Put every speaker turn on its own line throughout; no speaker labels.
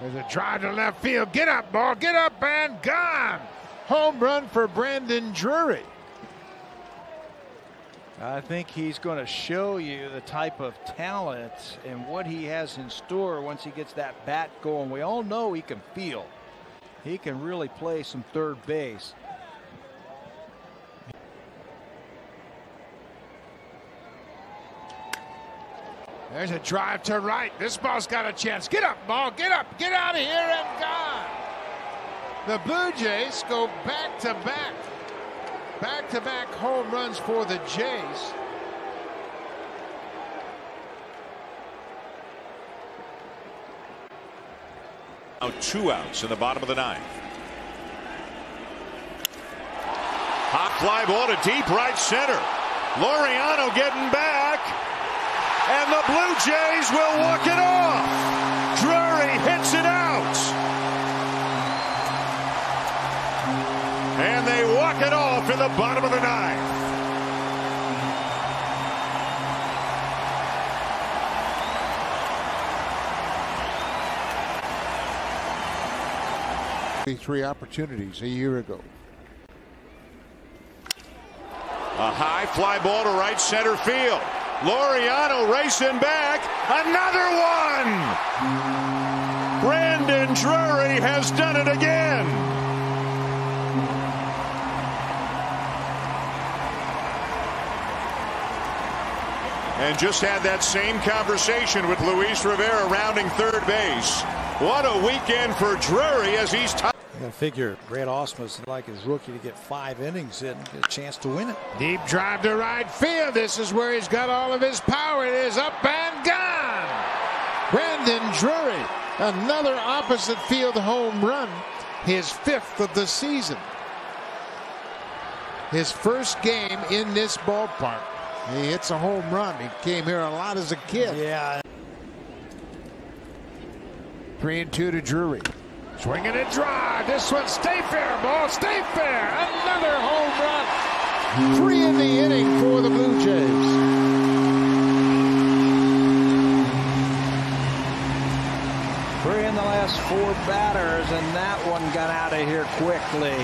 There's a drive to left field. Get up, ball. Get up and gone. Home run for Brandon Drury.
I think he's going to show you the type of talent and what he has in store once he gets that bat going. We all know he can feel. He can really play some third base.
There's a drive to right. This ball's got a chance. Get up, ball. Get up. Get out of here and gone. The Blue Jays go back to back. Back to back home runs for the Jays.
Now two outs in the bottom of the ninth. Hot fly ball to deep right center. Laureano getting back. And the Blue Jays will walk it off. Drury hits it out. And they walk it off in the bottom of the ninth.
Three opportunities a year ago.
A high fly ball to right center field. Laureano racing back. Another one. Brandon Drury has done it again. And just had that same conversation with Luis Rivera rounding third base. What a weekend for Drury as he's.
I figure Grant Ausmus would like his rookie to get five innings in, get a chance to win it.
Deep drive to right field. This is where he's got all of his power. It is up and gone. Brandon Drury, another opposite field home run, his fifth of the season. His first game in this ballpark. He hits a home run. He came here a lot as a kid.
Yeah.
Three and two to Drury. Swinging a drive. This one, stay fair, ball, stay fair. Another home run. Three in the inning for the Blue Jays.
Three in the last four batters, and that one got out of here quickly.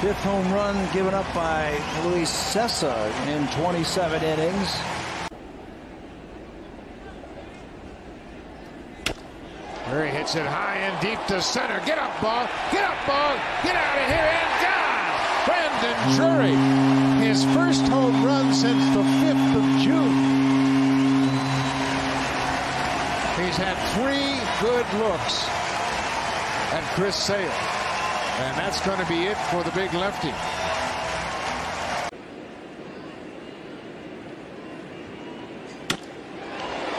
Fifth home run given up by Luis Cessa in 27 innings.
Hits it high and deep to center. Get up, ball. Get up, ball. Get out of here and gone. Brandon Drury, his first home run since the 5th of June. He's had three good looks at Chris Sale. And that's going to be it for the big lefty.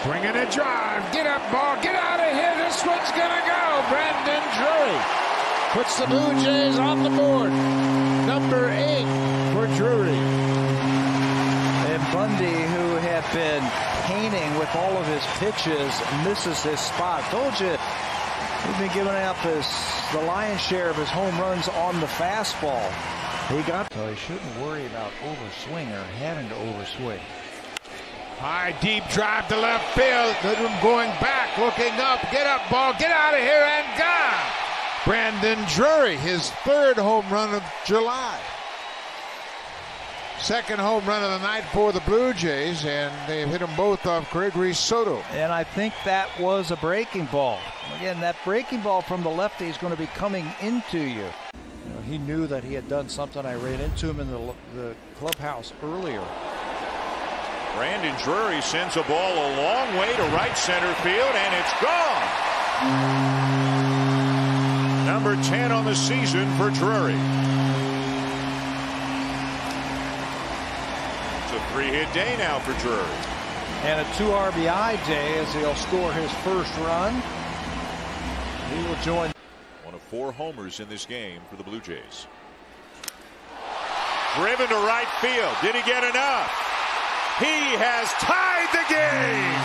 Bringing a drive. Get up, ball. Get out of here. This one's going to go. Brandon Drury puts the Blue Jays on the board. Number eight for Drury.
And Bundy, who had been painting with all of his pitches, misses his spot. Told you he's been giving up his the lion's share of his home runs on the fastball. He got so he shouldn't worry about overswing or having to overswing.
High deep drive to left field. Goodwin going back, looking up. Get up, ball. Get out of here and gone. Brandon Drury, his third home run of July. Second home run of the night for the Blue Jays, and they've hit them both off Gregory Soto.
And I think that was a breaking ball. Again, that breaking ball from the lefty is going to be coming into you. you know, he knew that he had done something. I ran into him in the, the clubhouse earlier.
Brandon Drury sends a ball a long way to right center field, and it's gone. Number 10 on the season for Drury. It's a three-hit day now for Drury.
And a two RBI day as he'll score his first run. He will join.
One of four homers in this game for the Blue Jays. Driven to right field. Did he get enough? He has tied the game.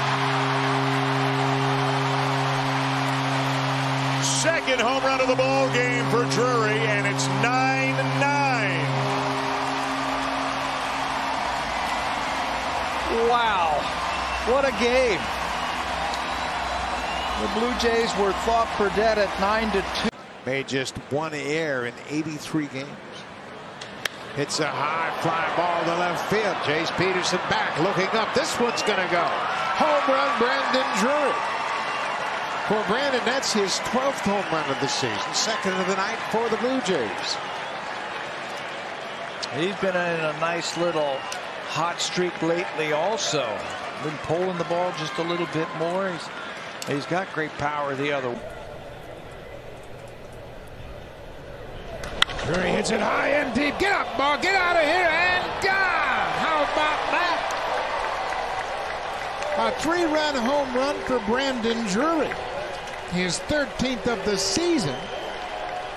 Second home run of the ball game for Drury, and it's 9-9.
Wow. What a game. The Blue Jays were thought for dead at 9 to 2.
Made just one error in 83 games. It's a high fly ball to left field. Jace Peterson back, looking up. This one's going to go. Home run, Brandon Drury. For Brandon, that's his 12th home run of the season, second of the night for the Blue Jays.
He's been in a nice little hot streak lately also. Been pulling the ball just a little bit more. He's, he's got great power the other way.
Drury hits it high and deep. Get up, ball. Get out of here and gone. How about that? A three-run home run for Brandon Drury. His 13th of the season.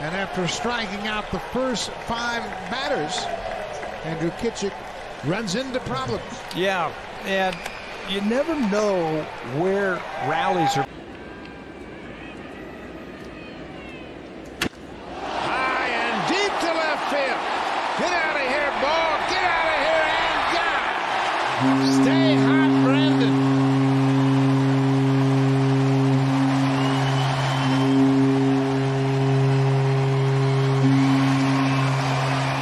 And after striking out the first five batters, Andrew Kitchik runs into problems.
Yeah, and you never know where rallies are.
High and deep to left field. Get out of here, ball. Get out of here and gone. Stay hot, Brandon.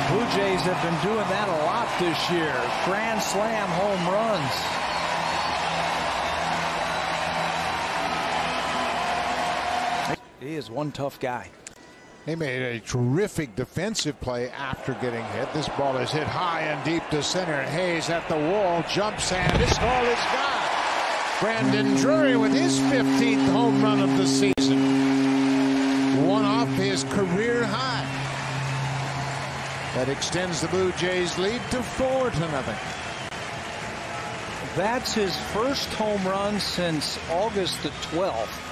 Blue Jays have been doing that a lot this year. Grand slam home runs. He is one tough guy.
They made a terrific defensive play after getting hit. This ball is hit high and deep to center. Hayes at the wall, jumps, and this ball is gone. Brandon Drury with his 15th home run of the season. One off his career high. That extends the Blue Jays lead to four to nothing.
That's his first home run since August the 12th.